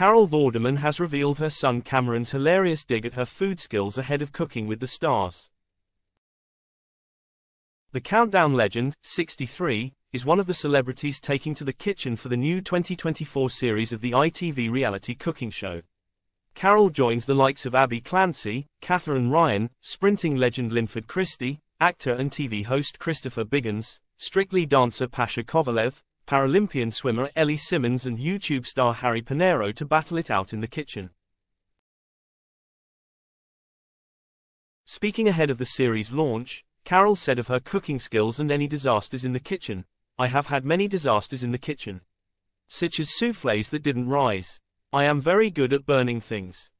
Carol Vorderman has revealed her son Cameron's hilarious dig at her food skills ahead of Cooking with the Stars. The Countdown legend, 63, is one of the celebrities taking to the kitchen for the new 2024 series of the ITV reality cooking show. Carol joins the likes of Abbey Clancy, Katherine Ryan, sprinting legend Linford Christie, actor and TV host Christopher Biggins, Strictly dancer Pasha Kovalev, Paralympian swimmer Ellie Simmonds and YouTube star Harry Pinero to battle it out in the kitchen. Speaking ahead of the series launch, Carol said of her cooking skills and any disasters in the kitchen, I have had many disasters in the kitchen. Such as souffles that didn't rise. I am very good at burning things.